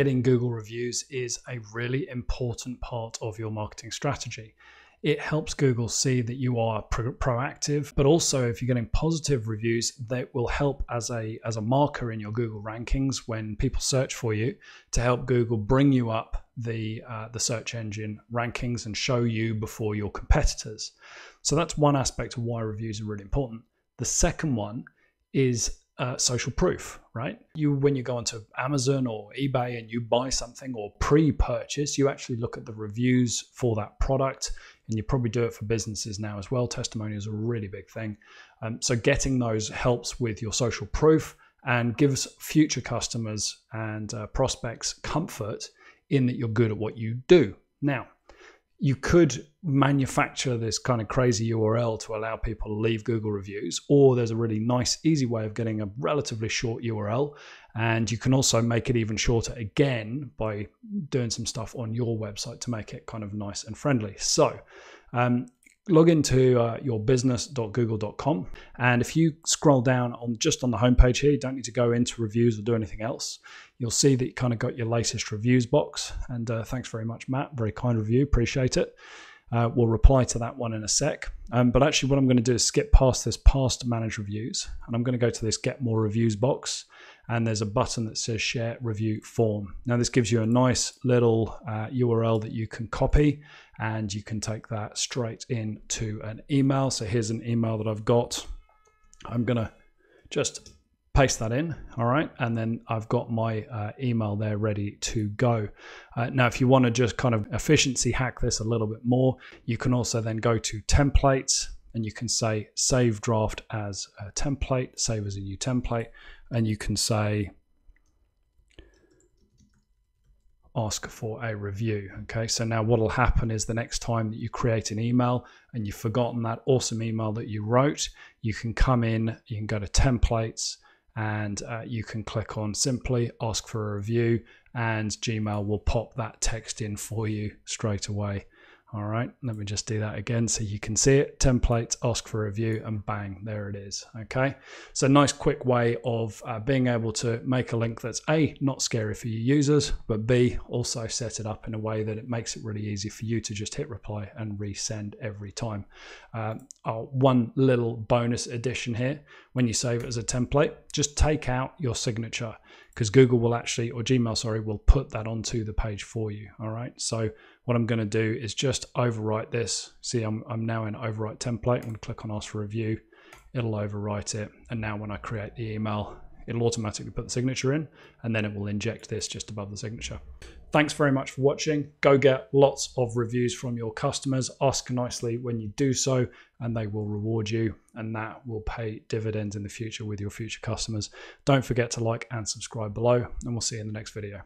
getting Google reviews is a really important part of your marketing strategy. It helps Google see that you are pro- proactive, but also if you're getting positive reviews, that will help as a as a marker in your Google rankings when people search for you to help Google bring you up the uh, the search engine rankings and show you before your competitors. So that's one aspect of why reviews are really important. The second one is uh, social proof, right? You when you go onto Amazon or eBay and you buy something or pre-purchase, you actually look at the reviews for that product, and you probably do it for businesses now as well. Testimonials are a really big thing, um, so getting those helps with your social proof and gives future customers and uh, prospects comfort in that you're good at what you do. Now, you could manufacture this kind of crazy URL to allow people to leave Google reviews, or there's a really nice, easy way of getting a relatively short URL. And you can also make it even shorter again by doing some stuff on your website to make it kind of nice and friendly. So, um, log into uh, yourbusiness.google.com and if you scroll down on just on the homepage here you don't need to go into reviews or do anything else. You'll see that you kind of got your latest reviews box. And uh, thanks very much matt. Very kind review appreciate it uh, we'll reply to that one in a sec um, but actually what i'm going to do is skip past this past manage reviews and i'm going to go to this get more reviews box and there's a button that says share review form. Now, this gives you a nice little uh, URL that you can copy and you can take that straight into an email. So, here's an email that I've got. I'm going to just paste that in, all right, and then I've got my uh, email there ready to go. Uh, now, if you want to just kind of efficiency hack this a little bit more, you can also then go to templates and you can say save draft as a template, save as a new template, and you can say ask for a review. Okay, so now what will happen is the next time that you create an email and you've forgotten that awesome email that you wrote, you can come in, you can go to templates, and uh, you can click on simply ask for a review, and Gmail will pop that text in for you straight away. All right, let me just do that again so you can see it. Templates, ask for review, and bang, there it is. Okay, so nice quick way of uh, being able to make a link that's A, not scary for your users, but B, also set it up in a way that it makes it really easy for you to just hit reply and resend every time. Um, oh, one little bonus addition here when you save it as a template, just take out your signature because Google will actually, or Gmail, sorry, will put that onto the page for you. All right, so what I'm going to do is just overwrite this. See, I'm, I'm now in overwrite template. I'm going to click on ask for review. It'll overwrite it. And now when I create the email, it'll automatically put the signature in and then it will inject this just above the signature. Thanks very much for watching. Go get lots of reviews from your customers. Ask nicely when you do so, and they will reward you, and that will pay dividends in the future with your future customers. Don't forget to like and subscribe below, and we'll see you in the next video.